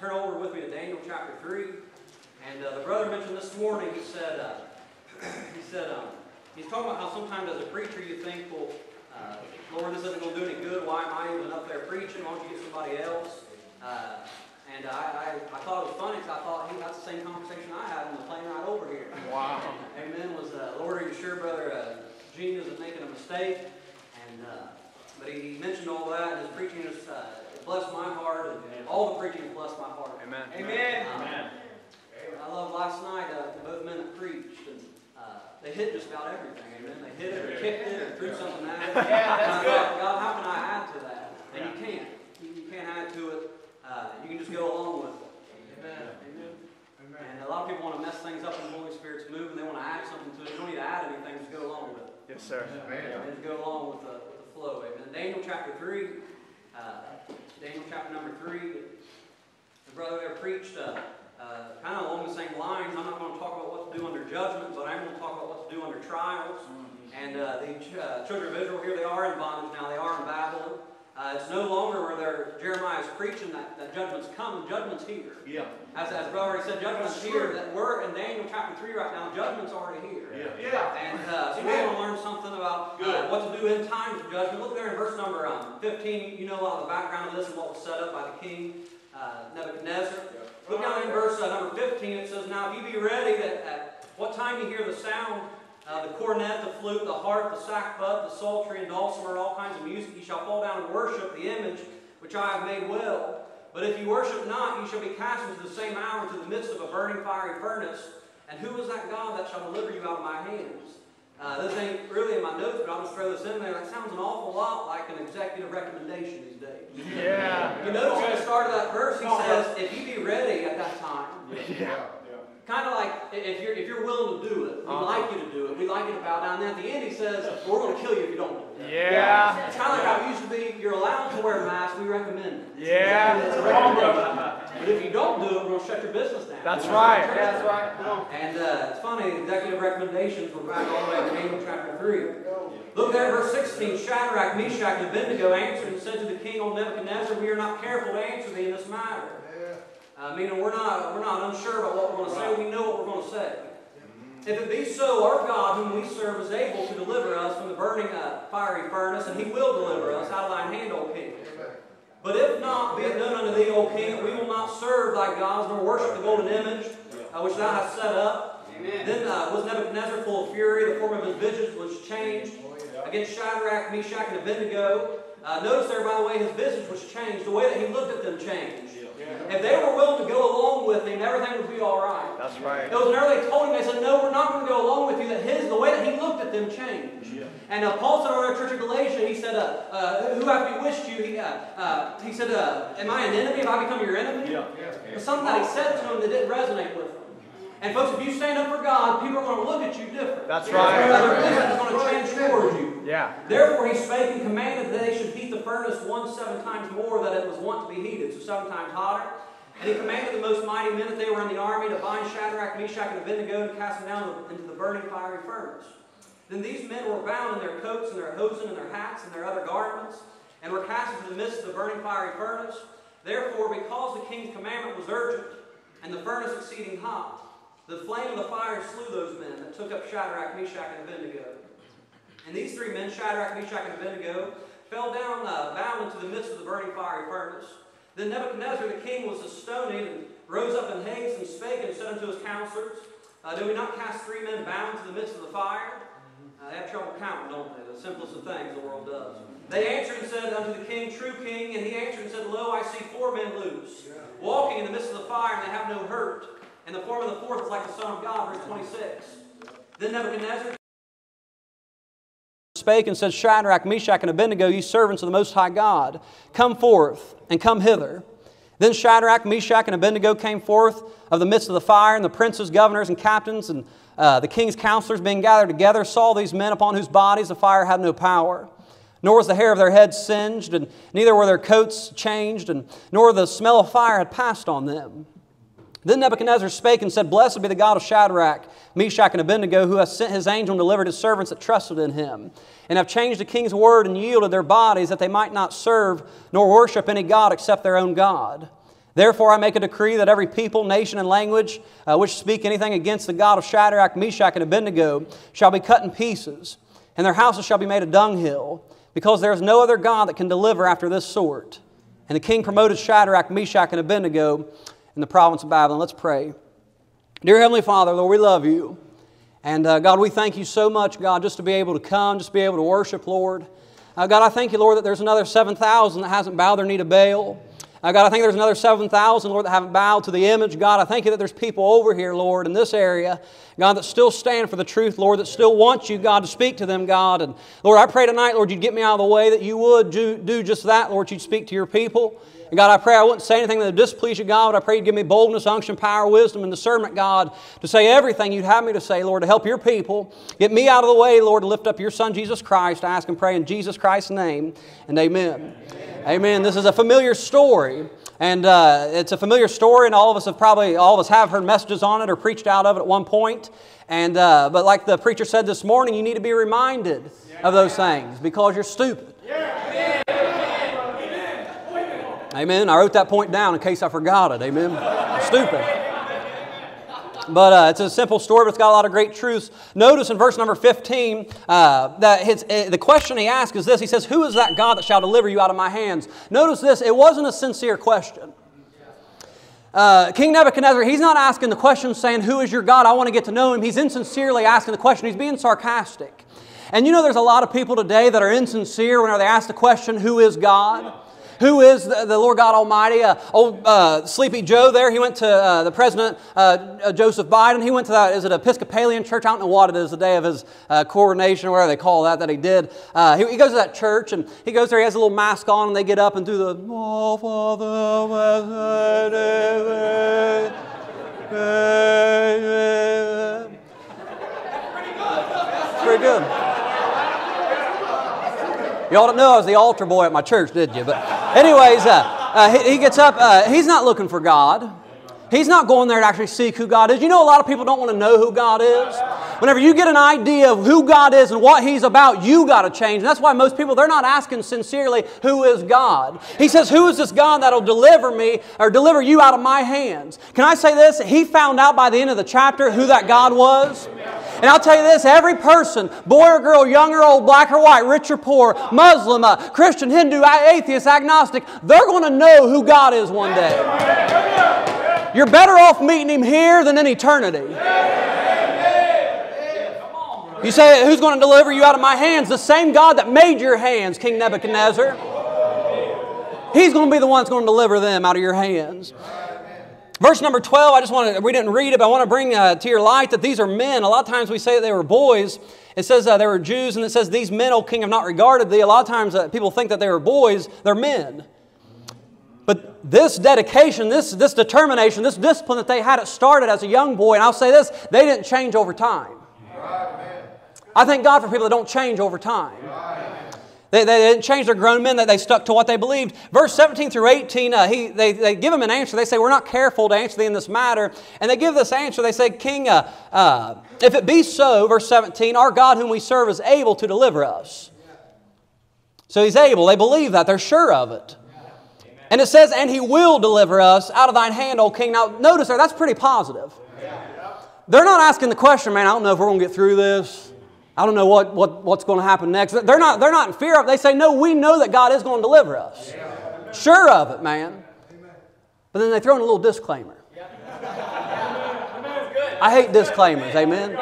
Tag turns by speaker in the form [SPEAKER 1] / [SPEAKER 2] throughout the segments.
[SPEAKER 1] turn over with me to Daniel chapter 3. And uh, the brother mentioned this morning, he said, uh, he said, um, he's talking about how sometimes as a preacher you think, well, uh, Lord, this isn't going to do any good. Why am I even up there preaching? Why don't you get somebody else? Uh, and I, I, I thought it was funny because I thought he, that's the same conversation I had on the plane ride over here.
[SPEAKER 2] Wow.
[SPEAKER 1] Amen. Was, uh, Lord, are you sure, brother, uh, Gene isn't making a mistake? And, uh, but he mentioned all that, and his preaching uh, blessed my heart, and all the preaching has blessed my heart.
[SPEAKER 2] Amen.
[SPEAKER 3] Amen.
[SPEAKER 1] Um, I love last night, uh, both men that preached, and uh, they hit just about everything. Amen. They hit it, or kicked it, or threw something at it.
[SPEAKER 3] Yeah, that's
[SPEAKER 1] And
[SPEAKER 3] good.
[SPEAKER 1] thought, God, how can I add to that? And you can't. You, you can't add to it. Uh, you can just go along with it.
[SPEAKER 3] Amen.
[SPEAKER 1] Amen. And a lot of people want to mess things up when the Holy Spirit's moving. They want to add something to it. You don't need to add anything. Just go along with it.
[SPEAKER 2] Yes, sir. Amen.
[SPEAKER 1] And just go along with the, with the flow. Amen. Daniel chapter 3. Uh, Daniel chapter number 3. The brother there preached uh, uh, kind of along the same lines. I'm not going to talk about what to do under judgment, but I'm going to talk about what to do under trials. And uh, the ch- uh, children of Israel here, they are in bondage now. They are in Babylon. Uh, it's no longer where they're, Jeremiah is preaching that, that judgment's coming. Judgment's here.
[SPEAKER 4] Yeah.
[SPEAKER 1] As, as brother already said, judgment's here. That we're in Daniel chapter 3 right now. Judgment's already here.
[SPEAKER 3] Yeah. yeah.
[SPEAKER 1] And uh, so we're going to learn something about uh, what to do in times of judgment. Look there in verse number um, 15. You know a lot of the background of this and what was set up by the king uh, Nebuchadnezzar. Look down in verse uh, number 15. It says, Now if you be ready, that at what time you hear the sound, uh, the cornet, the flute, the harp, the sackbut, the psaltery, and dulcimer, all kinds of music, ye shall fall down and worship the image which I have made well. But if you worship not, you shall be cast into the same hour into the midst of a burning fiery furnace. And who is that God that shall deliver you out of my hands? Uh, this ain't really in my notes, but I'll just throw this in there. That sounds an awful lot like an executive recommendation these days.
[SPEAKER 2] Yeah.
[SPEAKER 1] You notice at the start of that verse, he says, if you be ready at that time.
[SPEAKER 2] Yeah.
[SPEAKER 1] Kind of like if you're, if you're willing to do it, we
[SPEAKER 2] Uh-huh.
[SPEAKER 1] like you to do it, we like you to bow down. And at the end, he says, we're going to kill you if you don't do it.
[SPEAKER 2] Yeah.
[SPEAKER 1] It's kind of like how it used to be, you're allowed to wear a mask, we recommend it.
[SPEAKER 2] Yeah.
[SPEAKER 1] It's a recommendation. But if you don't do it, we're going to shut your business down.
[SPEAKER 2] That's
[SPEAKER 1] We're
[SPEAKER 2] right.
[SPEAKER 1] your
[SPEAKER 3] That's right.
[SPEAKER 1] And uh, it's funny, the executive recommendations were back all the way to Daniel chapter 3. Look there, verse 16. Shadrach, Meshach, and Abednego answered and said to the king, O Nebuchadnezzar, we are not careful to answer thee in this matter. Uh, meaning we're not, we're not unsure about what we're going to say, we know what we're going to say. If it be so, our God, whom we serve, is able to deliver us from the burning uh, fiery furnace, and he will deliver us out of thine hand, O king. But if not, be it known unto thee, O king, that we will not serve thy gods, nor worship the golden image uh, which thou hast set up.
[SPEAKER 3] Amen.
[SPEAKER 1] Then uh, was Nebuchadnezzar full of fury, the form of his visage was changed against Shadrach, Meshach, and Abednego. Uh, notice there, by the way, his visage was changed. The way that he looked at them changed. If they were willing to go along with him, everything would be all right.
[SPEAKER 2] That's right.
[SPEAKER 1] It was whenever they told him, they said, no, we're not going to go along with you, that his, the way that he looked at them changed. And uh, Paul said over at Church of Galatia, he said, uh, uh, who have bewitched you? He, uh, uh, he said, uh, am I an enemy? Have I become your enemy? Yeah. But something that he said to him that didn't resonate with him. And folks, if you stand up for God, people are going to look at you different.
[SPEAKER 2] That's right.
[SPEAKER 1] Their vision is going to change towards you.
[SPEAKER 2] Yeah.
[SPEAKER 1] Therefore he spake and commanded that they should heat the furnace one seven times more that it was wont to be heated, so seven times hotter. And he commanded the most mighty men that they were in the army to bind Shadrach, Meshach, and Abednego and cast them down into the burning fiery furnace. Then these men were bound in their coats and their hosen and their hats and their other garments, and were cast into the midst of the burning fiery furnace. Therefore, because the king's commandment was urgent, and the furnace exceeding hot, the flame of the fire slew those men that took up Shadrach, Meshach, and Abednego. And these three men, Shadrach, Meshach, and Abednego, fell down uh, bound into the midst of the burning fiery furnace. Then Nebuchadnezzar the king was astonied and rose up in haste and spake and said unto his counselors, uh, Do we not cast three men bound into the midst of the fire? Uh, they have trouble counting, don't they? The simplest of things the world does. They answered and said unto the king, True king, and he answered and said, Lo, I see four men loose, walking in the midst of the fire, and they have no hurt. And the form of the fourth is like the Son of God, verse 26. Then Nebuchadnezzar spake and said, Shadrach, Meshach, and Abednego, ye servants of the Most High God, come forth and come hither. Then Shadrach, Meshach, and Abednego came forth of the midst of the fire, and the princes, governors, and captains, and uh, the king's counselors being gathered together, saw these men upon whose bodies the fire had no power. Nor was the hair of their heads singed, and neither were their coats changed, and nor the smell of fire had passed on them. Then Nebuchadnezzar spake and said, Blessed be the God of Shadrach, Meshach, and Abednego, who hath sent his angel and delivered his servants that trusted in him, and have changed the king's word and yielded their bodies that they might not serve nor worship any God except their own God. Therefore, I make a decree that every people, nation, and language uh, which speak anything against the God of Shadrach, Meshach, and Abednego shall be cut in pieces, and their houses shall be made a dunghill, because there is no other God that can deliver after this sort. And the king promoted Shadrach, Meshach, and Abednego in the province of Babylon. Let's pray. Dear Heavenly Father, Lord, we love you. And uh, God, we thank you so much, God, just to be able to come, just to be able to worship, Lord. Uh, God, I thank you, Lord, that there's another 7,000 that hasn't bowed their knee to Baal. Uh, God, I think there's another 7,000, Lord, that haven't bowed to the image. God, I thank you that there's people over here, Lord, in this area, God, that still stand for the truth, Lord, that still want you, God, to speak to them, God. And Lord, I pray tonight, Lord, you'd get me out of the way, that you would do, do just that, Lord, you'd speak to your people. And God, I pray I wouldn't say anything that would displease you, God, but I pray you'd give me boldness, unction, power, wisdom, and discernment, God, to say everything you'd have me to say, Lord, to help your people. Get me out of the way, Lord, to lift up your Son, Jesus Christ. I ask and pray in Jesus Christ's name, and amen. Amen. amen. This is a familiar story. And uh, it's a familiar story, and all of us have probably, all of us have heard messages on it or preached out of it at one point. And, uh, but like the preacher said this morning, you need to be reminded of those things because you're stupid. Amen. I wrote that point down in case I forgot it. Amen. stupid. But uh, it's a simple story, but it's got a lot of great truths. Notice in verse number 15 uh, that his, uh, the question he asks is this He says, Who is that God that shall deliver you out of my hands? Notice this, it wasn't a sincere question. Uh, King Nebuchadnezzar, he's not asking the question saying, Who is your God? I want to get to know him. He's insincerely asking the question. He's being sarcastic. And you know, there's a lot of people today that are insincere whenever they ask the question, Who is God? Who is the, the Lord God Almighty? Uh, old uh, Sleepy Joe there, he went to uh, the President uh, uh, Joseph Biden. He went to that, is it Episcopalian church? I don't know what it is, the day of his uh, coronation or whatever they call that, that he did. He, he, goes to that church and he goes there, he has a little mask on, and they get up and do the, oh, Father, Pretty good. You ought to know I was the altar boy at my church, did you? But, anyways, uh, uh, he, he, gets up. Uh, he's not looking for God. He's not going there to actually seek who God is. You know, a lot of people don't want to know who God is. Whenever you get an idea of who God is and what He's about, you got to change. And that's why most people, they're not asking sincerely, who is God? He says, who is this God that'll deliver me or deliver you out of my hands? Can I say this? He found out by the end of the chapter who that God was. And I'll tell you this every person, boy or girl, young or old, black or white, rich or poor, Muslim, uh, Christian, Hindu, atheist, agnostic, they're going to know who God is one day. You're better off meeting Him here than in eternity. You say, Who's going to deliver you out of my hands? The same God that made your hands, King Nebuchadnezzar. He's going to be the one that's going to deliver them out of your hands. Verse number 12, I just want to, we didn't read it, but I want to bring uh, to your light that these are men. A lot of times we say that they were boys. It says uh, they were Jews, and it says, These men, O king, have not regarded thee. A lot of times uh, people think that they were boys, they're men. But this dedication, this, this determination, this discipline that they had, it started as a young boy, and I'll say this, they didn't change over time. I thank God for people that don't change over time. They, they didn't change their grown men, that they stuck to what they believed. Verse 17 through 18, uh, he, they, they give him an answer. They say, We're not careful to answer thee in this matter. And they give this answer. They say, King, uh, uh, if it be so, verse 17, our God whom we serve is able to deliver us. So he's able. They believe that. They're sure of it. And it says, And he will deliver us out of thine hand, O king. Now, notice there, that's pretty positive. They're not asking the question, man, I don't know if we're going to get through this. I don't know what, what, what's going to happen next. They're not, they're not in fear of it. They say, no, we know that God is going to deliver us. Yeah. Sure of it, man. But then they throw in a little disclaimer. I hate disclaimers, amen.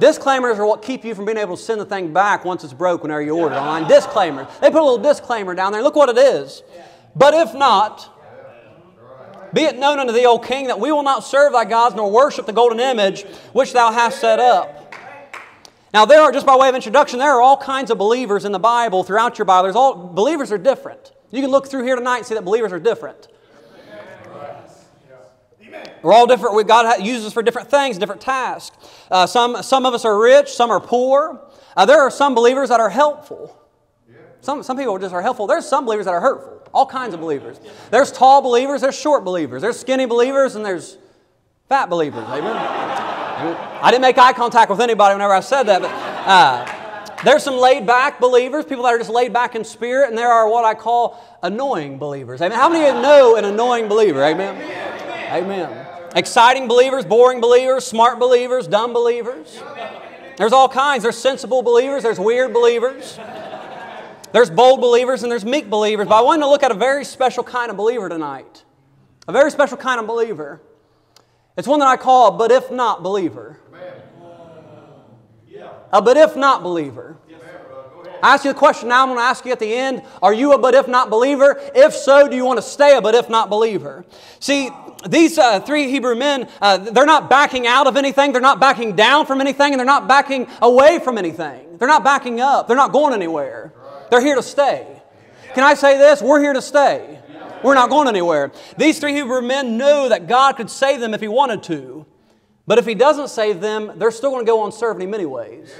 [SPEAKER 1] Disclaimers are what keep you from being able to send the thing back once it's broke whenever you order online. Disclaimers. They put a little disclaimer down there. Look what it is. But if not, be it known unto thee, O king, that we will not serve thy gods nor worship the golden image which thou hast set up. Now, there are, just by way of introduction, there are all kinds of believers in the Bible throughout your Bible. There's all, believers are different. You can look through here tonight and see that believers are different. We're all different. We, God uses us for different things, different tasks. Uh, some, some of us are rich, some are poor. Uh, there are some believers that are helpful. Some, some people just are helpful. There's some believers that are hurtful. All kinds of believers. There's tall believers, there's short believers, there's skinny believers, and there's fat believers. Amen. I didn't make eye contact with anybody whenever I said that, but uh, There's some laid back believers, people that are just laid back in spirit, and there are what I call annoying believers. Amen. How many of you know an annoying believer? Amen. Amen. Exciting believers, boring believers, smart believers, dumb believers. There's all kinds. There's sensible believers, there's weird believers. There's bold believers and there's meek believers. But I wanted to look at a very special kind of believer tonight. A very special kind of believer. It's one that I call a but if not believer. A but if not believer. I ask you the question now, I'm going to ask you at the end Are you a but if not believer? If so, do you want to stay a but if not believer? See, these uh, three Hebrew men, uh, they're not backing out of anything, they're not backing down from anything, and they're not backing away from anything. They're not backing up, they're not going anywhere. They're here to stay. Can I say this? We're here to stay. We're not going anywhere. These three Hebrew men knew that God could save them if He wanted to. But if He doesn't save them, they're still going to go on serving Him anyways.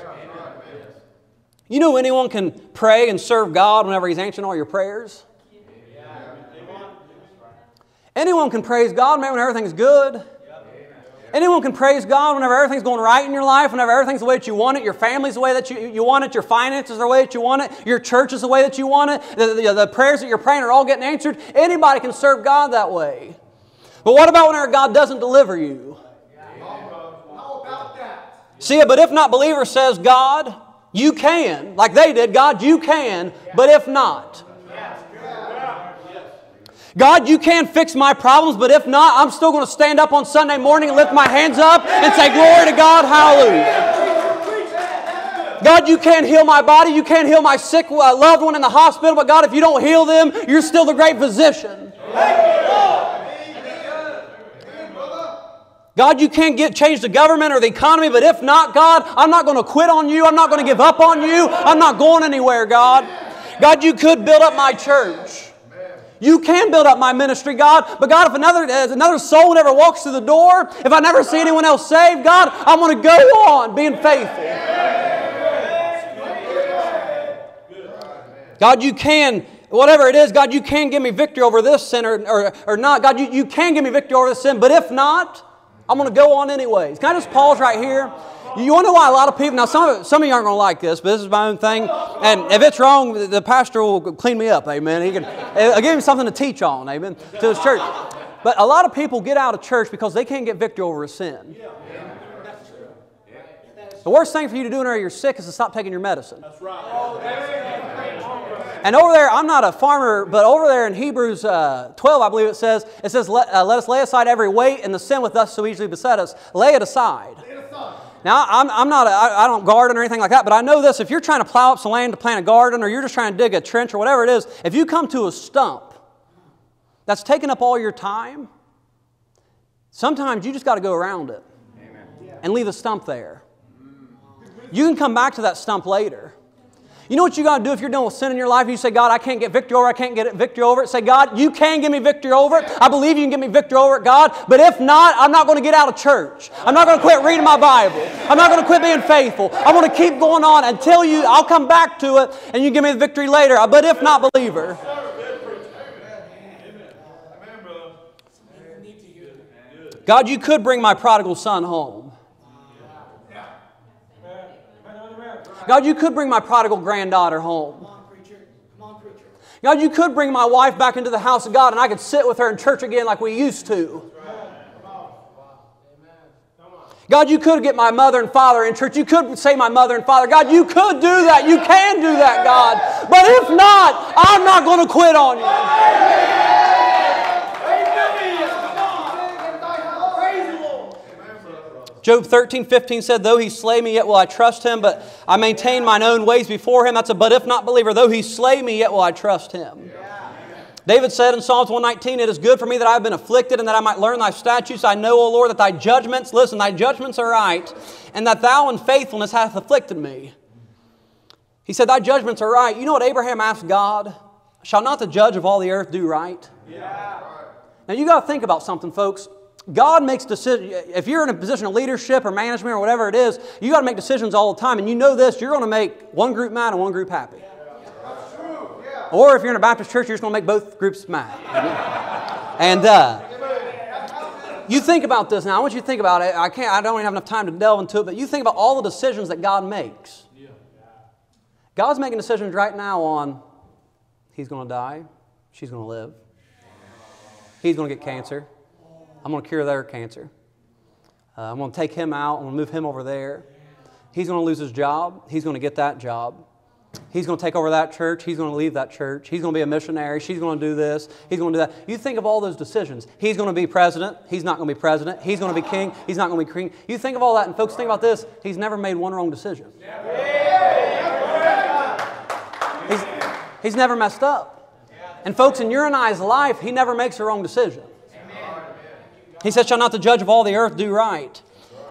[SPEAKER 1] You know anyone can pray and serve God whenever He's answering all your prayers? Anyone can praise God man, when everything's good. Anyone can praise God whenever everything's going right in your life, whenever everything's the way that you want it, your family's the way that you, you want it, your finances are the way that you want it, your church is the way that you want it, the, the, the prayers that you're praying are all getting answered. Anybody can serve God that way. But what about whenever God doesn't deliver you? How about that? See, but if not, believer says, God, you can, like they did, God, you can, but if not. God, you can fix my problems, but if not, I'm still going to stand up on Sunday morning and lift my hands up and say, Glory to God, hallelujah. God, you can't heal my body. You can't heal my sick uh, loved one in the hospital, but God, if you don't heal them, you're still the great physician. God, you can't get change the government or the economy, but if not, God, I'm not going to quit on you. I'm not going to give up on you. I'm not going anywhere, God. God, you could build up my church. You can build up my ministry, God. But God, if another, if another soul never walks through the door, if I never see anyone else saved, God, I'm going to go on being faithful. God, you can, whatever it is, God, you can give me victory over this sin or, or, or not. God, you, you can give me victory over this sin. But if not, I'm going to go on anyways. Can I just pause right here? You know why a lot of people, now some of, some of you aren't going to like this, but this is my own thing. And if it's wrong, the pastor will clean me up, amen. He can, I'll give him something to teach on, amen, to his church. But a lot of people get out of church because they can't get victory over a sin. The worst thing for you to do whenever you're sick is to stop taking your medicine. That's right. And over there, I'm not a farmer, but over there in Hebrews uh, 12, I believe it says, it says, let, uh, let us lay aside every weight and the sin with us so easily beset us. Lay it aside. Lay it aside. Now, I'm, I'm not, a, I, I don't garden or anything like that, but I know this. If you're trying to plow up some land to plant a garden or you're just trying to dig a trench or whatever it is, if you come to a stump that's taking up all your time, sometimes you just got to go around it Amen. and leave the stump there. You can come back to that stump later. You know what you got to do if you're dealing with sin in your life? You say, God, I can't get victory over it. I can't get victory over it. Say, God, you can give me victory over it. I believe you can give me victory over it, God. But if not, I'm not going to get out of church. I'm not going to quit reading my Bible. I'm not going to quit being faithful. I'm going to keep going on until you, I'll come back to it and you give me the victory later. Uh, but if not, believer. God, you could bring my prodigal son home. God, you could bring my prodigal granddaughter home. God, you could bring my wife back into the house of God and I could sit with her in church again like we used to. God, you could get my mother and father in church. You could say my mother and father. God, you could do that. You can do that, God. But if not, I'm not going to quit on you. Job 13, 15 said, Though he slay me, yet will I trust him, but I maintain mine own ways before him. That's a but if not believer. Though he slay me, yet will I trust him. David said in Psalms 119, It is good for me that I have been afflicted and that I might learn thy statutes. I know, O Lord, that thy judgments, listen, thy judgments are right, and that thou in faithfulness hast afflicted me. He said, Thy judgments are right. You know what Abraham asked God? Shall not the judge of all the earth do right? Yeah. Now you got to think about something, folks. God makes decisions. If you're in a position of leadership or management or whatever it is, you got to make decisions all the time. And you know this, you're going to make one group mad and one group happy. Or if you're in a Baptist church, you're just going to make both groups mad. and uh, you think about this now. I want you to think about it. I can't. I don't even have enough time to delve into it. But you think about all the decisions that God makes. God's making decisions right now on he's going to die, she's going to live, he's going to get cancer, I'm going to cure their cancer, uh, I'm going to take him out, I'm going to move him over there. He's going to lose his job, he's going to get that job. He's going to take over that church. He's going to leave that church. He's going to be a missionary. She's going to do this. He's going to do that. You think of all those decisions. He's going to be president. He's not going to be president. He's going to be king. He's not going to be king. You think of all that, and folks, think about this. He's never made one wrong decision. He's, he's never messed up. And folks, in your and I's life, he never makes a wrong decision. He says, Shall not the judge of all the earth do right?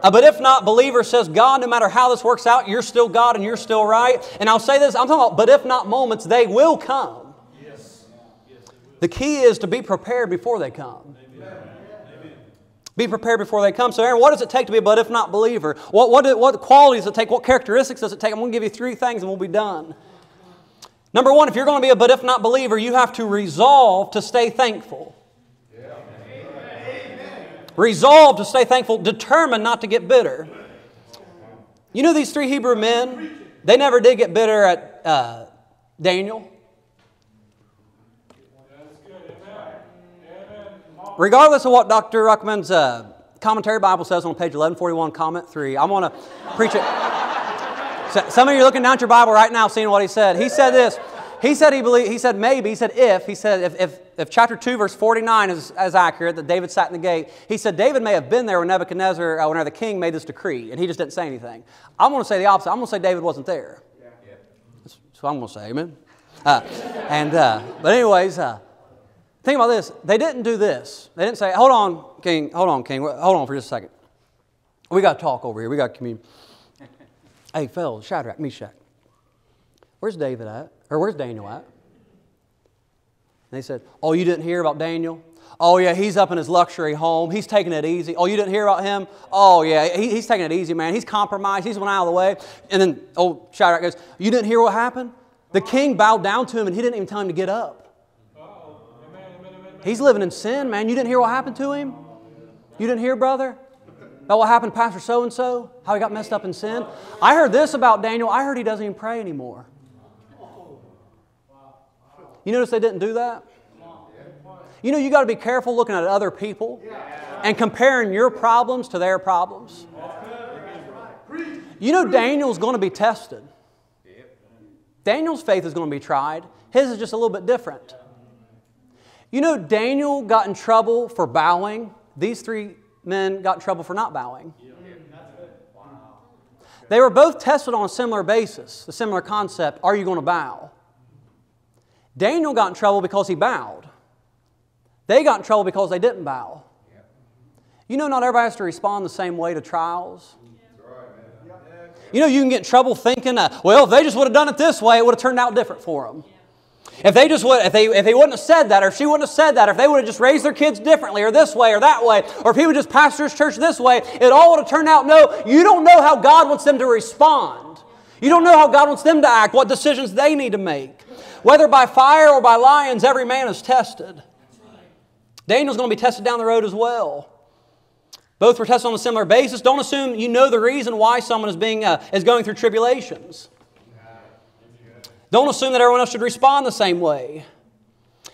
[SPEAKER 1] Uh, but if not, believer says, God, no matter how this works out, you're still God and you're still right. And I'll say this I'm talking about, but if not moments, they will come. Yes. The key is to be prepared before they come. Be prepared before they come. So, Aaron, what does it take to be a but if not believer? What, what, what qualities does it take? What characteristics does it take? I'm going to give you three things and we'll be done. Number one, if you're going to be a but if not believer, you have to resolve to stay thankful. Resolve to stay thankful, determined not to get bitter. You know these three Hebrew men? They never did get bitter at uh, Daniel. Regardless of what Dr. Ruckman's uh, commentary Bible says on page 1141, comment 3, I want to preach it. Some of you are looking down at your Bible right now seeing what he said. He said this he said he believed, he said maybe, he said if, he said if, if, if chapter 2, verse 49 is, is accurate, that David sat in the gate, he said David may have been there when Nebuchadnezzar, uh, when the king made this decree, and he just didn't say anything. I'm going to say the opposite. I'm going to say David wasn't there. Yeah. That's what I'm going to say, amen? Uh, and, uh, but anyways, uh, think about this. They didn't do this. They didn't say, hold on, king, hold on, king, hold on for just a second. We got to talk over here. We got to communicate. hey, fellas, Shadrach, Meshach. Where's David at? Or where's Daniel at? And they said, Oh, you didn't hear about Daniel? Oh, yeah, he's up in his luxury home. He's taking it easy. Oh, you didn't hear about him? Oh, yeah, he, he's taking it easy, man. He's compromised. He's went out of the way. And then old Shadrach goes, You didn't hear what happened? The king bowed down to him and he didn't even tell him to get up. He's living in sin, man. You didn't hear what happened to him? You didn't hear, brother? About what happened to Pastor so and so? How he got messed up in sin? I heard this about Daniel. I heard he doesn't even pray anymore. You notice they didn't do that? You know, you got to be careful looking at other people and comparing your problems to their problems. You know, Daniel's going to be tested. Daniel's faith is going to be tried. His is just a little bit different. You know, Daniel got in trouble for bowing. These three men got in trouble for not bowing. They were both tested on a similar basis, a similar concept. Are you going to bow? Daniel got in trouble because he bowed. They got in trouble because they didn't bow. You know, not everybody has to respond the same way to trials. You know, you can get in trouble thinking, uh, well, if they just would have done it this way, it would have turned out different for them. If they just would, if they, if they wouldn't have said that, or if she wouldn't have said that, or if they would have just raised their kids differently, or this way, or that way, or if he would just pastor his church this way, it all would have turned out. No, you don't know how God wants them to respond. You don't know how God wants them to act, what decisions they need to make. Whether by fire or by lions, every man is tested. Daniel's going to be tested down the road as well. Both were tested on a similar basis. Don't assume you know the reason why someone is, being, uh, is going through tribulations. Don't assume that everyone else should respond the same way.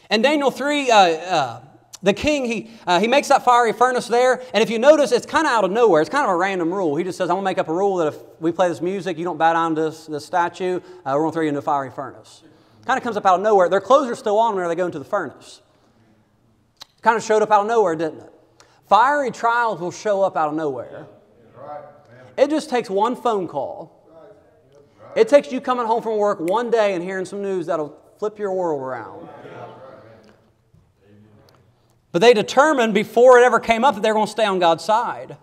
[SPEAKER 1] And Daniel 3, uh, uh, the king, he, uh, he makes that fiery furnace there. And if you notice, it's kind of out of nowhere. It's kind of a random rule. He just says, I'm going to make up a rule that if we play this music, you don't down to this, this statue, uh, we're going to throw you into a fiery furnace. Kind of comes up out of nowhere. Their clothes are still on when they go into the furnace. Kind of showed up out of nowhere, didn't it? Fiery trials will show up out of nowhere. It just takes one phone call. It takes you coming home from work one day and hearing some news that'll flip your world around. But they determined before it ever came up that they're going to stay on God's side.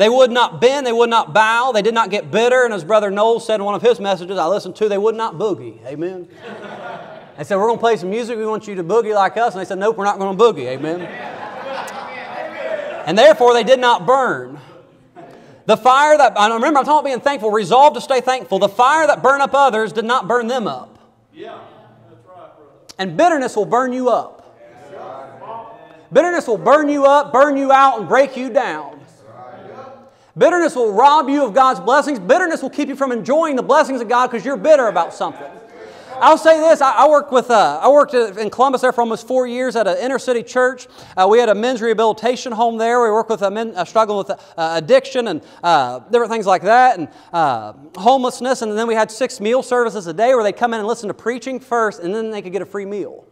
[SPEAKER 1] They would not bend, they would not bow, they did not get bitter. And as Brother Noel said in one of his messages I listened to, they would not boogie. Amen. They said, We're going to play some music, we want you to boogie like us. And they said, Nope, we're not going to boogie. Amen. And therefore, they did not burn. The fire that, I remember, I'm talking about being thankful, resolved to stay thankful. The fire that burned up others did not burn them up. Yeah. And bitterness will burn you up. Bitterness will burn you up, burn you out, and break you down. Bitterness will rob you of God's blessings. Bitterness will keep you from enjoying the blessings of God because you're bitter about something. I'll say this: I, I worked with uh, I worked in Columbus there for almost four years at an inner city church. Uh, we had a men's rehabilitation home there. We worked with men uh, struggling with uh, addiction and uh, different things like that, and homelessness. And then we had six meal services a day where they come in and listen to preaching first, and then they could get a free meal.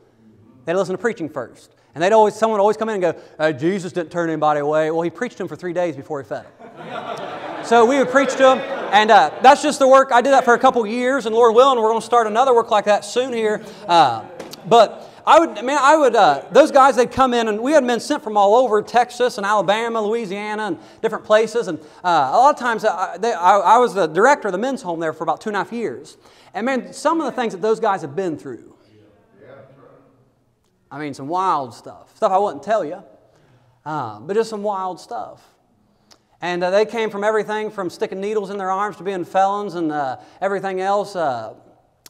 [SPEAKER 1] They'd listen to preaching first, and they'd always someone would always come in and go, "Jesus didn't turn anybody away." Well, he preached to them for three days before he fed them. So we would preach to them, and uh, that's just the work. I did that for a couple years, and Lord willing, we're going to start another work like that soon here. Uh, but I would, man, I would, uh, those guys, they'd come in, and we had men sent from all over Texas and Alabama, Louisiana, and different places. And uh, a lot of times, I, uh, they, I, I, was the director of the men's home there for about two and a half years. And man, some of the things that those guys have been through, I mean, some wild stuff, stuff I wouldn't tell you, uh, but just some wild stuff. And uh, they came from everything from sticking needles in their arms to being felons and uh, everything else. Uh,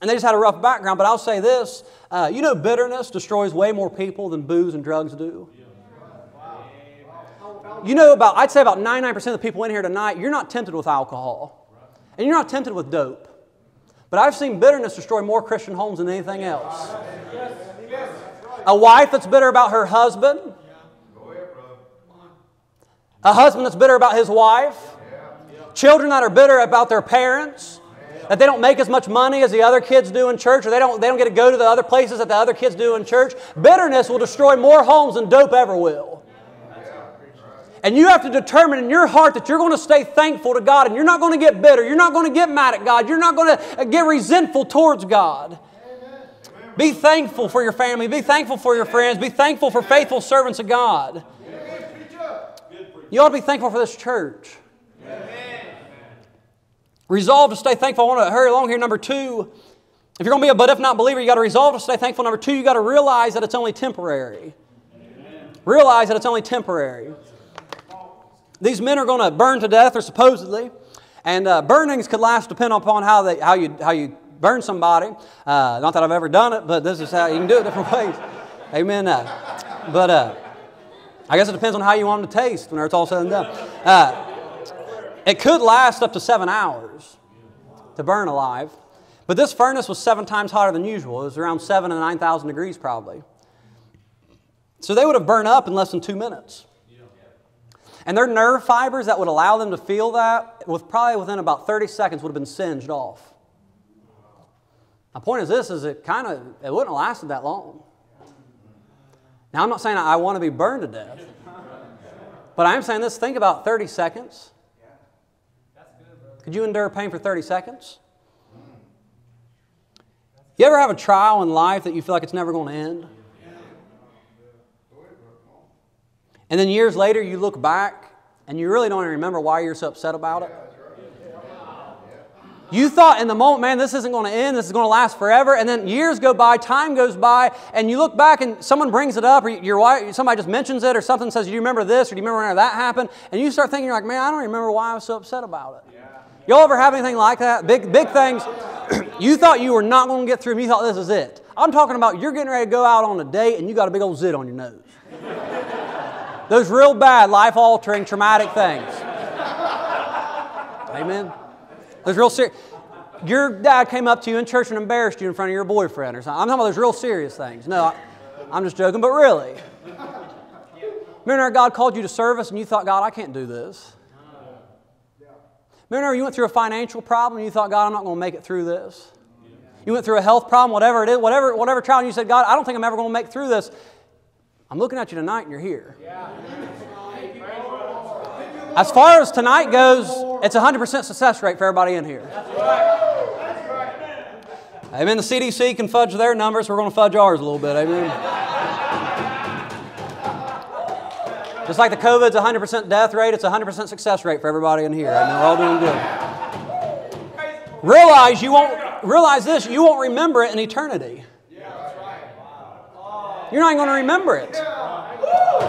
[SPEAKER 1] and they just had a rough background. But I'll say this uh, you know, bitterness destroys way more people than booze and drugs do. You know, about, I'd say about 99% of the people in here tonight, you're not tempted with alcohol. And you're not tempted with dope. But I've seen bitterness destroy more Christian homes than anything else. A wife that's bitter about her husband, a husband that's bitter about his wife. Children that are bitter about their parents. That they don't make as much money as the other kids do in church, or they don't, they don't get to go to the other places that the other kids do in church. Bitterness will destroy more homes than dope ever will. And you have to determine in your heart that you're going to stay thankful to God and you're not going to get bitter. You're not going to get mad at God. You're not going to get resentful towards God. Be thankful for your family. Be thankful for your friends. Be thankful for faithful servants of God. You ought to be thankful for this church. Resolve to stay thankful. I want to hurry along here. Number two, if you're going to be a but if not believer, you got to resolve to stay thankful. Number two, you got to realize that it's only temporary. Realize that it's only temporary. These men are going to burn to death, or supposedly, and uh, burnings could last depending upon how, they, how, you, how you burn somebody. Uh, not that I've ever done it, but this is how you can do it different ways. Amen. Uh, but uh, I guess it depends on how you want them to taste when it's all said and done. Uh, it could last up to seven hours to burn alive. But this furnace was seven times hotter than usual. It was around seven and 9,000 degrees probably. So they would have burned up in less than two minutes. And their nerve fibers that would allow them to feel that, with probably within about 30 seconds, would have been singed off. My point is this: is it kind of it wouldn't have lasted that long. Now, I'm not saying I want to be burned to death, but I'm saying this think about 30 seconds. Could you endure pain for 30 seconds? You ever have a trial in life that you feel like it's never going to end? And then years later, you look back and you really don't even remember why you're so upset about it? You thought in the moment, man, this isn't going to end, this is going to last forever. And then years go by, time goes by, and you look back and someone brings it up, or your wife, somebody just mentions it, or something says, Do you remember this, or do you remember when that happened? And you start thinking, You're like, Man, I don't remember why I was so upset about it. Yeah. Y'all ever have anything like that? Big, big things. you thought you were not going to get through them, you thought this is it. I'm talking about you're getting ready to go out on a date and you got a big old zit on your nose. Those real bad, life altering, traumatic things. Amen. There's real serious. Your dad came up to you in church and embarrassed you in front of your boyfriend or something. I'm talking about those real serious things. No, I, am just joking, but really. Remember, God called you to service and you thought, God, I can't do this. Remember, you went through a financial problem and you thought, God, I'm not going to make it through this. You went through a health problem, whatever it is, whatever, whatever trial, and you said, God, I don't think I'm ever going to make through this. I'm looking at you tonight and you're here. As far as tonight goes, it's a 100% success rate for everybody in here. Amen. The CDC can fudge their numbers. We're going to fudge ours a little bit. Amen. Just like the COVID's 100% death rate, it's a 100% success rate for everybody in here. Amen. We're all doing good. Realize you won't realize this. You won't remember it in eternity. You're not going to remember it.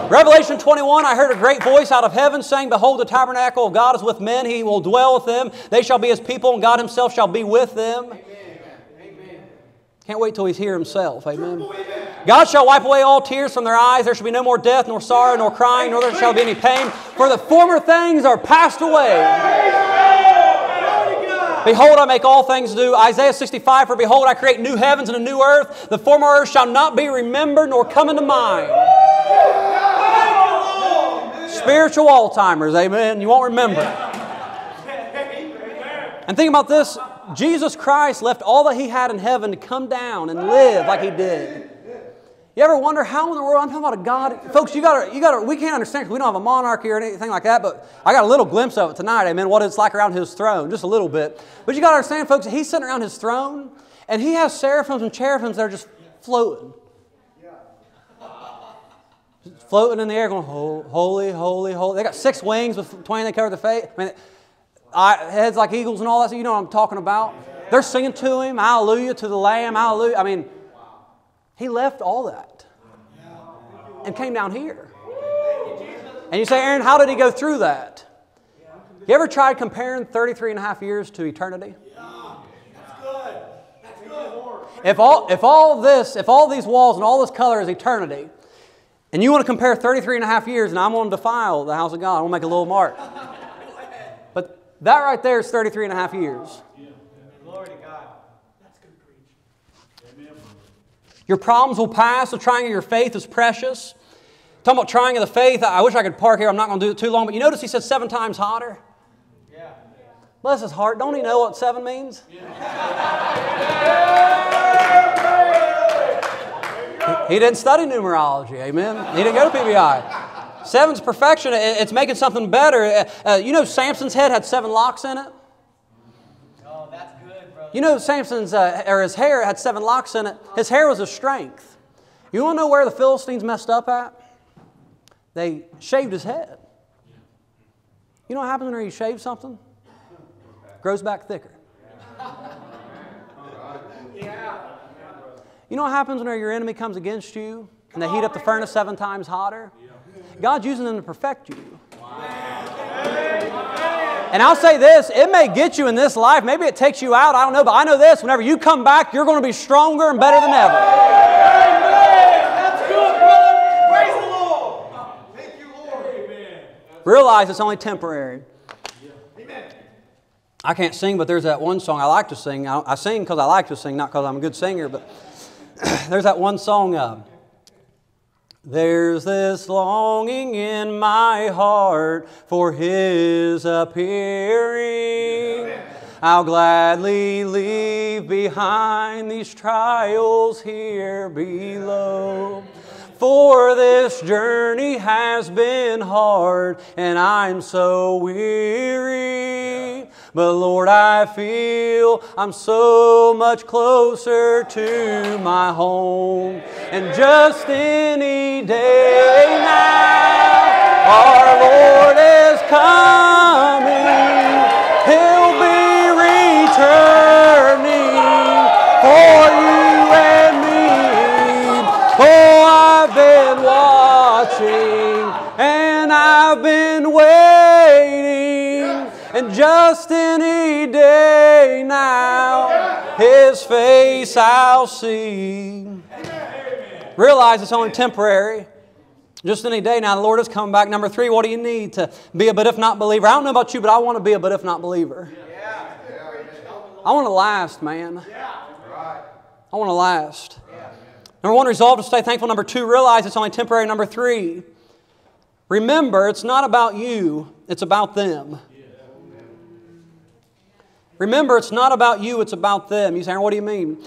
[SPEAKER 1] Revelation 21, I heard a great voice out of heaven saying, Behold, the tabernacle of God is with men. He will dwell with them. They shall be his people, and God himself shall be with them. Amen. Can't wait till he's here himself. Amen. God shall wipe away all tears from their eyes. There shall be no more death, nor sorrow, nor crying, nor there shall be any pain, for the former things are passed away. Behold, I make all things new. Isaiah 65, for behold, I create new heavens and a new earth. The former earth shall not be remembered nor come into mind. Spiritual Alzheimer's, amen. You won't remember. And think about this Jesus Christ left all that he had in heaven to come down and live like he did. You ever wonder how in the world I'm talking about a God, folks? You got to, you got to. We can't understand because we don't have a monarchy or anything like that. But I got a little glimpse of it tonight. Amen. What it's like around His throne, just a little bit. But you got to understand, folks. He's sitting around His throne, and He has seraphims and cherubims that are just floating, floating in the air, going holy, holy, holy. They got six wings with twain they cover the face. I mean, heads like eagles and all that. So you know what I'm talking about. They're singing to Him, Hallelujah to the Lamb, Hallelujah. I mean. He left all that and came down here. And you say, Aaron, how did he go through that? You ever tried comparing 33 and a half years to eternity? If all, if all this, if all these walls and all this color is eternity, and you want to compare 33 and a half years, and I'm going to defile the house of God, I'm going to make a little mark. But that right there is 33 and a half years. Glory to God. That's good preaching. Amen. Your problems will pass. The trying of your faith is precious. Talking about trying of the faith, I wish I could park here. I'm not going to do it too long. But you notice he said seven times hotter? Yeah. Bless his heart. Don't he know what seven means? Yeah. He didn't study numerology. Amen. He didn't go to PBI. Seven's perfection. It's making something better. Uh, uh, you know Samson's head had seven locks in it? Oh, that's good, bro. You know, Samson's, uh, or his hair had seven locks in it. His hair was a strength. You want to know where the Philistines messed up at? They shaved his head. You know what happens when you shave something? grows back thicker. You know what happens when your enemy comes against you and they heat up the furnace seven times hotter? God's using them to perfect you. And I'll say this it may get you in this life, maybe it takes you out, I don't know, but I know this whenever you come back, you're going to be stronger and better than ever.
[SPEAKER 2] That's good, brother. Praise the Lord. Thank you, Lord. Amen.
[SPEAKER 1] Realize it's only temporary. Amen. I can't sing, but there's that one song I like to sing. I, I sing because I like to sing, not because I'm a good singer, but there's that one song. Uh, there's this longing in my heart for His appearing. I'll gladly leave behind these trials here below. For this journey has been hard and I'm so weary. But Lord, I feel I'm so much closer to my home. And just any day now, our Lord is coming. He'll be returning for you and me. Oh, I've been watching and I've been waiting. Just any day now, His face I'll see. Realize it's only temporary. Just any day now, the Lord is coming back. Number three, what do you need to be a but if not believer? I don't know about you, but I want to be a but if not believer. I want to last, man. I want to last. Number one, resolve to stay thankful. Number two, realize it's only temporary. Number three, remember it's not about you, it's about them. Remember, it's not about you, it's about them. You say, what do you mean?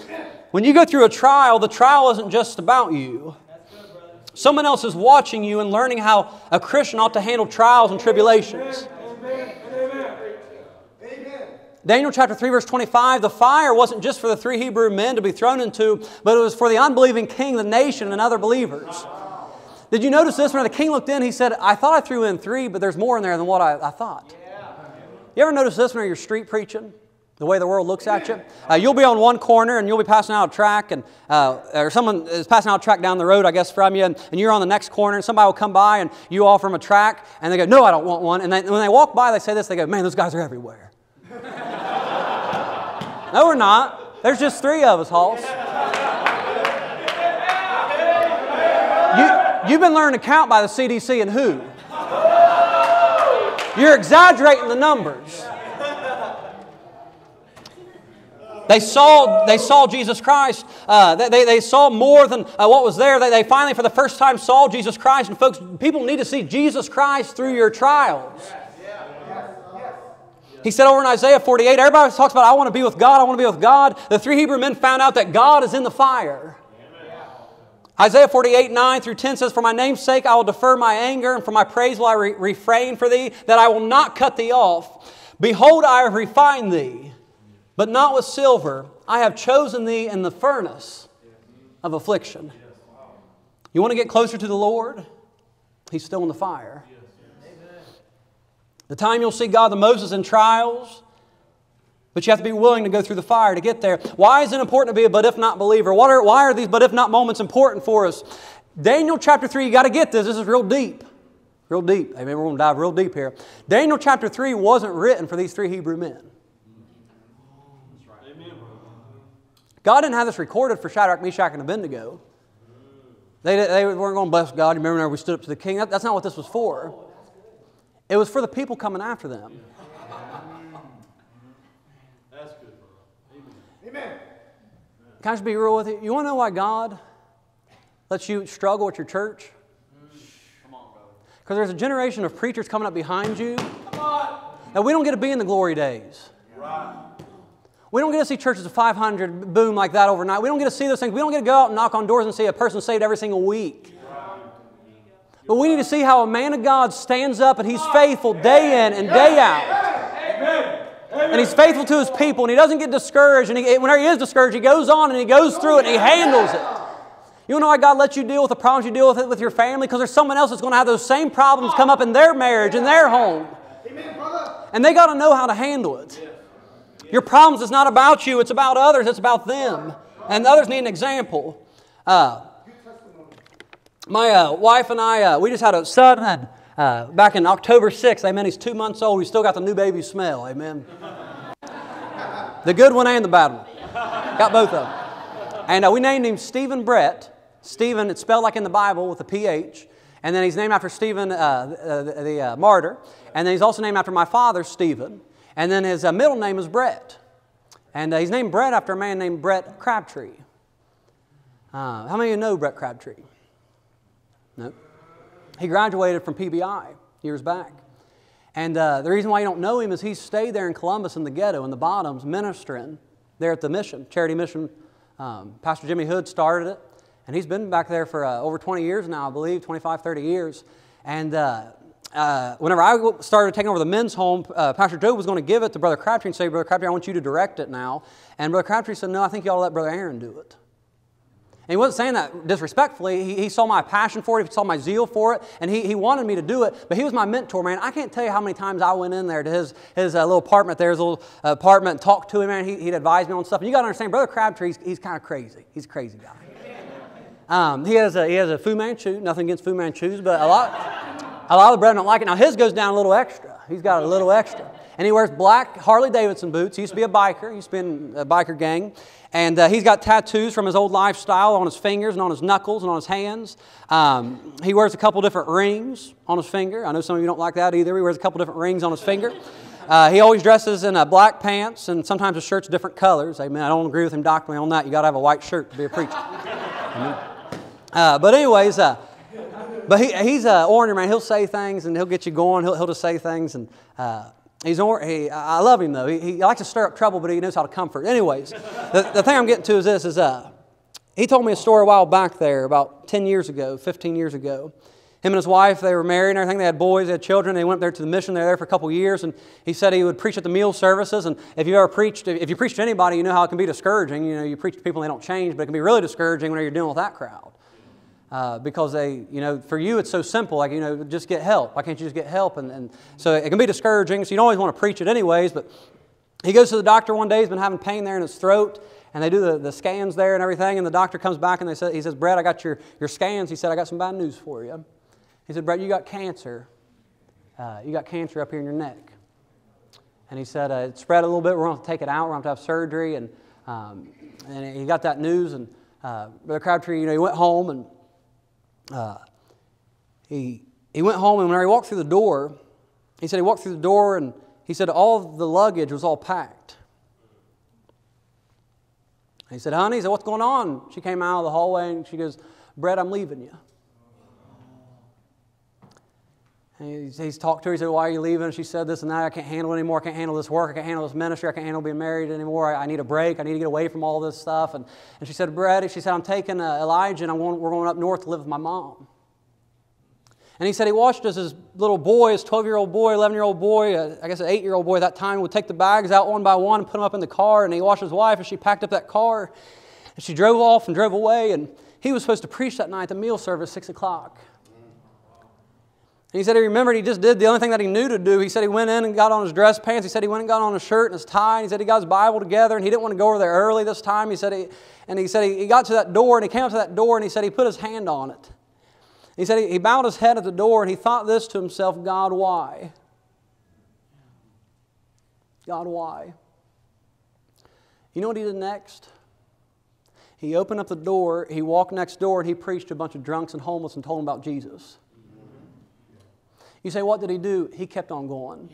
[SPEAKER 1] When you go through a trial, the trial isn't just about you. Someone else is watching you and learning how a Christian ought to handle trials and tribulations. Daniel chapter 3, verse 25 the fire wasn't just for the three Hebrew men to be thrown into, but it was for the unbelieving king, the nation, and other believers. Did you notice this? When the king looked in, he said, I thought I threw in three, but there's more in there than what I, I thought. You ever notice this when you're street preaching? the way the world looks at you. Uh, you'll be on one corner and you'll be passing out a track, and, uh, or someone is passing out a track down the road, I guess, from you, and, and, you're on the next corner, and somebody will come by and you offer them a track, and they go, No, I don't want one. And they, when they walk by, they say this, they go, Man, those guys are everywhere. no, we're not. There's just three of us, Halls. You, you've been learning to count by the CDC and who. You're exaggerating the numbers. They saw, they saw Jesus Christ. Uh, they, they saw more than uh, what was there. They, they finally, for the first time, saw Jesus Christ. And, folks, people need to see Jesus Christ through your trials. He said over in Isaiah 48, everybody talks about, I want to be with God, I want to be with God. The three Hebrew men found out that God is in the fire. Isaiah 48, 9 through 10 says, For my name's sake I will defer my anger, and for my praise will I re- refrain for thee, that I will not cut thee off. Behold, I have refined thee but not with silver. I have chosen thee in the furnace of affliction. You want to get closer to the Lord? He's still in the fire. The time you'll see God the Moses in trials, but you have to be willing to go through the fire to get there. Why is it important to be a but if not believer? What are, why are these but if not moments important for us? Daniel chapter 3, you got to get this. This is real deep. Real deep. Amen. We're going to dive real deep here. Daniel chapter 3 wasn't written for these three Hebrew men. God didn't have this recorded for Shadrach, Meshach, and Abednego. They, they weren't going to bless God. You remember whenever we stood up to the king? That, that's not what this was for. It was for the people coming after them.
[SPEAKER 2] That's good, Amen. Amen.
[SPEAKER 1] Can I just be real with you? You want to know why God lets you struggle at your church? Come on, brother. Because there's a generation of preachers coming up behind you. And we don't get to be in the glory days. Right. We don't get to see churches of 500 boom like that overnight. We don't get to see those things. We don't get to go out and knock on doors and see a person saved every single week. But we need to see how a man of God stands up and he's faithful day in and day out. And he's faithful to his people and he doesn't get discouraged. And he, whenever he is discouraged, he goes on and he goes through it and he handles it. You know why God lets you deal with the problems you deal with it with your family? Because there's someone else that's going to have those same problems come up in their marriage, in their home. And they got to know how to handle it. Your problems is not about you, it's about others, it's about them. And others need an example. Uh, my uh, wife and I, uh, we just had a son uh, back in October 6th. Amen. He's two months old. We still got the new baby smell. Amen. the good one and the bad one. Got both of them. And uh, we named him Stephen Brett. Stephen, it's spelled like in the Bible with a PH. And then he's named after Stephen, uh, the, the martyr. And then he's also named after my father, Stephen. And then his uh, middle name is Brett. And uh, he's named Brett after a man named Brett Crabtree. Uh, how many of you know Brett Crabtree? No. He graduated from PBI years back. And uh, the reason why you don't know him is he stayed there in Columbus in the ghetto, in the bottoms, ministering there at the mission, charity mission. Um, Pastor Jimmy Hood started it. And he's been back there for uh, over 20 years now, I believe, 25, 30 years. And uh, whenever I started taking over the men's home, uh, Pastor Joe was going to give it to Brother Crabtree and say, Brother Crabtree, I want you to direct it now. And Brother Crabtree said, No, I think you ought to let Brother Aaron do it. And he wasn't saying that disrespectfully. He, he, saw my passion for it, he saw my zeal for it, and he, he wanted me to do it. But he was my mentor, man. I can't tell you how many times I went in there to his, his uh, little apartment there, his little uh, apartment, and talked to him, man. He, would advise me on stuff. And you got to understand, Brother Crabtree, he's, he's kind of crazy. He's a crazy guy. Um, he, has a, he has a Fu Manchu, nothing against Fu Manchus, but a lot. A lot of the brethren don't like it. Now, his goes down a little extra. He's got a little extra. And he wears black Harley Davidson boots. He used to be a biker, he used to be in a biker gang. And uh, he's got tattoos from his old lifestyle on his fingers and on his knuckles and on his hands. Um, he wears a couple different rings on his finger. I know some of you don't like that either. He wears a couple different rings on his finger. Uh, he always dresses in uh, black pants and sometimes his shirt's different colors. Amen. I don't agree with him doctrinally on that. You got to have a white shirt to be a preacher. uh, but, anyways, uh, but he, he's an orator, man. He'll say things and he'll get you going. He'll, he'll just say things. And uh, he's or, he, I love him, though. He, he, likes to stir up trouble, but he knows how to comfort. Anyways, the, the thing I'm getting to is this is uh, he told me a story a while back there, about 10 years ago, 15 years ago. Him and his wife, they were married and everything. They had boys, they had children. They went there to the mission. They were there for a couple years. And he said he would preach at the meal services. And if you ever preached, if you preach to anybody, you know how it can be discouraging. You know, you preach to people and they don't change, but it can be really discouraging when you're dealing with that crowd. Uh, because they, you know, for you it's so simple, like, you know, just get help. Why can't you just get help? And, and so it can be discouraging, so you don't always want to preach it anyways. But he goes to the doctor one day, he's been having pain there in his throat, and they do the, the scans there and everything. And the doctor comes back and they say, he says, Brett, I got your, your scans. He said, I got some bad news for you. He said, Brett, you got cancer. Uh, you got cancer up here in your neck. And he said, uh, it spread a little bit. We're going to take it out. We're going to have surgery. And, um, and he got that news. And uh, Brother Crabtree, you know, he went home and uh, he, he went home, and when he walked through the door, he said he walked through the door, and he said all the luggage was all packed. He said, Honey, he said, What's going on? She came out of the hallway and she goes, Brett, I'm leaving you. And he's, he's talked to her. He said, Why are you leaving? She said this and that. I can't handle it anymore. I can't handle this work. I can't handle this ministry. I can't handle being married anymore. I, I need a break. I need to get away from all this stuff. And, and she said, Brett, she said, I'm taking uh, Elijah and I'm we're going up north to live with my mom. And he said he watched as his little boy, his 12 year old boy, 11 year old boy, uh, I guess an 8 year old boy at that time, would take the bags out one by one and put them up in the car. And he watched his wife as she packed up that car. And she drove off and drove away. And he was supposed to preach that night, the meal service, 6 o'clock. And he said he remembered he just did the only thing that he knew to do. He said he went in and got on his dress pants. He said he went and got on his shirt and his tie. And he said he got his Bible together and he didn't want to go over there early this time. He said he, and he said he, he got to that door and he came up to that door and he said he put his hand on it. He said he, he bowed his head at the door and he thought this to himself God, why? God, why? You know what he did next? He opened up the door, he walked next door, and he preached to a bunch of drunks and homeless and told them about Jesus. You say, what did he do? He kept on going.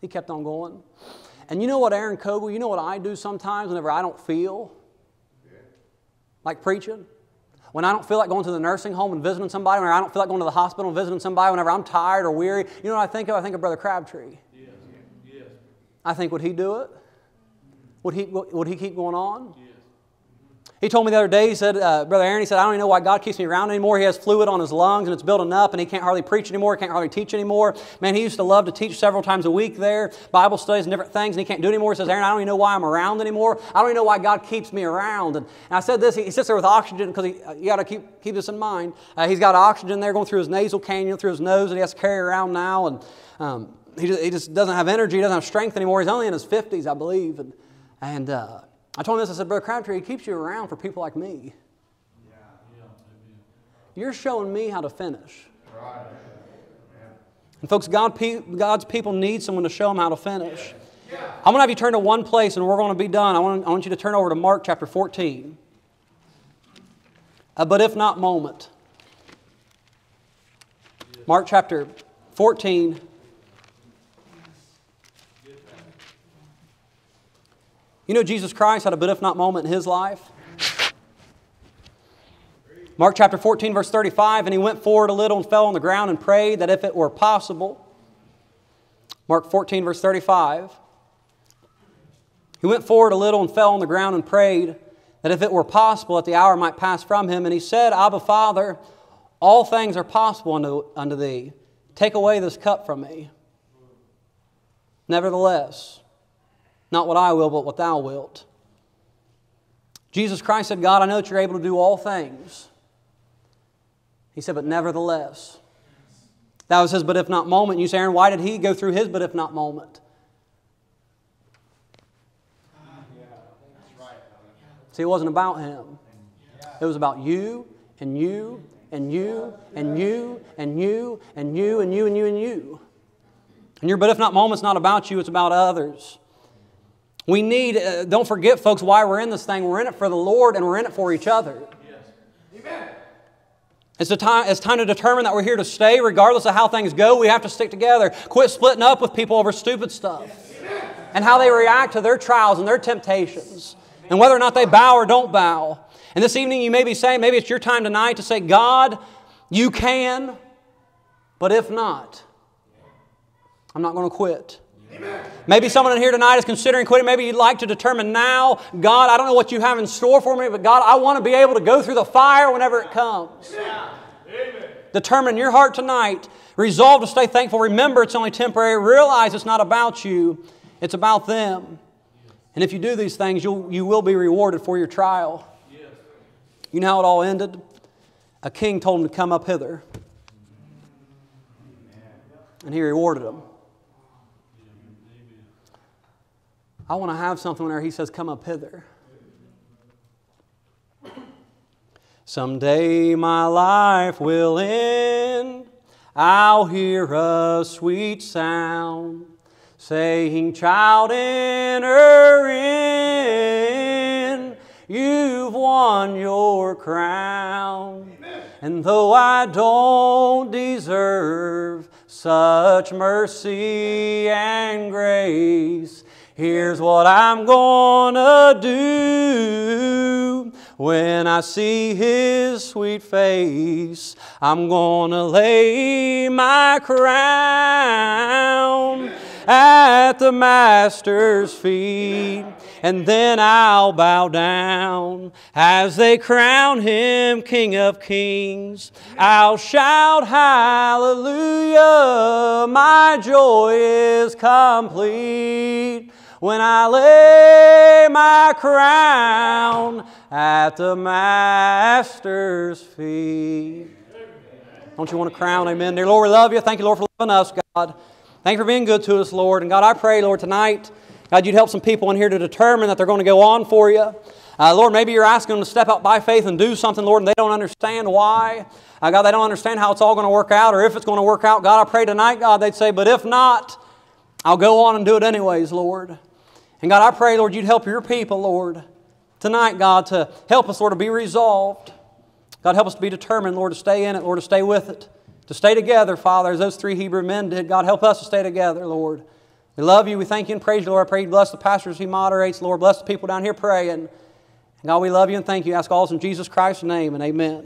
[SPEAKER 1] He kept on going. And you know what, Aaron Cowgill, you know what I do sometimes whenever I don't feel like preaching? When I don't feel like going to the nursing home and visiting somebody, when I don't feel like going to the hospital and visiting somebody, whenever I'm tired or weary, you know what I think of? I think of Brother Crabtree. Yes. Yes. I think, would he do it? Would he, would he keep going on? Yes. He told me the other day, he said, uh, Brother Aaron, he said, I don't even know why God keeps me around anymore. He has fluid on his lungs and it's building up and he can't hardly preach anymore, he can't hardly teach anymore. Man, he used to love to teach several times a week there, Bible studies and different things, and he can't do it anymore. He says, Aaron, I don't even know why I'm around anymore. I don't even know why God keeps me around. And, and I said this, he, he sits there with oxygen because uh, you got to keep, keep this in mind. Uh, he's got oxygen there going through his nasal cannula, through his nose, and he has to carry around now. And um, he, just, he just doesn't have energy, he doesn't have strength anymore. He's only in his 50s, I believe. And, and uh, I told him this. I said, Brother Crabtree, he keeps you around for people like me. You're showing me how to finish. And folks, God, God's people need someone to show them how to finish. I'm going to have you turn to one place and we're going to be done. I want, I want you to turn over to Mark chapter 14. A but if not moment. Mark chapter 14. You know, Jesus Christ had a but if not moment in his life. Mark chapter 14, verse 35, and he went forward a little and fell on the ground and prayed that if it were possible. Mark 14, verse 35. He went forward a little and fell on the ground and prayed that if it were possible, that the hour might pass from him. And he said, Abba, Father, all things are possible unto, unto thee. Take away this cup from me. Nevertheless, not what I will, but what thou wilt. Jesus Christ said, God, I know that you're able to do all things. He said, but nevertheless. That was his but if not moment. You say, Aaron, why did he go through his but if not moment? See, it wasn't about him. It was about you and you and you and you and you and you and you and you and you. And your but if not moment's not about you, it's about others. We need, uh, don't forget, folks, why we're in this thing. We're in it for the Lord and we're in it for each other. Yes. Amen. It's, time, it's time to determine that we're here to stay regardless of how things go. We have to stick together. Quit splitting up with people over stupid stuff yes. and how they react to their trials and their temptations and whether or not they bow or don't bow. And this evening, you may be saying, maybe it's your time tonight to say, God, you can, but if not, I'm not going to quit. Maybe someone in here tonight is considering quitting. Maybe you'd like to determine now, God, I don't know what you have in store for me, but God, I want to be able to go through the fire whenever it comes. Amen. Determine your heart tonight. Resolve to stay thankful. Remember it's only temporary. Realize it's not about you, it's about them. And if you do these things, you'll, you will be rewarded for your trial. You know how it all ended? A king told him to come up hither. And he rewarded him. I want to have something where He says, Come up hither. Someday my life will end. I'll hear a sweet sound saying, Child, enter in. You've won your crown. And though I don't deserve such mercy and grace, here's what I'm gonna do. When I see His sweet face, I'm gonna lay my crown at the Master's feet and then I'll bow down as they crown him King of Kings. I'll shout hallelujah, my joy is complete when I lay my crown at the Master's feet. Don't you want a crown? Amen. Dear Lord, we love you. Thank you, Lord, for loving us, God. Thank you for being good to us, Lord. And God, I pray, Lord, tonight God, you'd help some people in here to determine that they're going to go on for you. Uh, Lord, maybe you're asking them to step out by faith and do something, Lord, and they don't understand why. Uh, God, they don't understand how it's all going to work out or if it's going to work out. God, I pray tonight, God, they'd say, but if not, I'll go on and do it anyways, Lord. And God, I pray, Lord, you'd help your people, Lord, tonight, God, to help us, Lord, to be resolved. God, help us to be determined, Lord, to stay in it, Lord, to stay with it, to stay together, Father, as those three Hebrew men did. God, help us to stay together, Lord. We love you. We thank you and praise you, Lord. I pray you bless the pastors he moderates. Lord, bless the people down here praying. And God, we love you and thank you. Ask all in Jesus Christ's name and amen.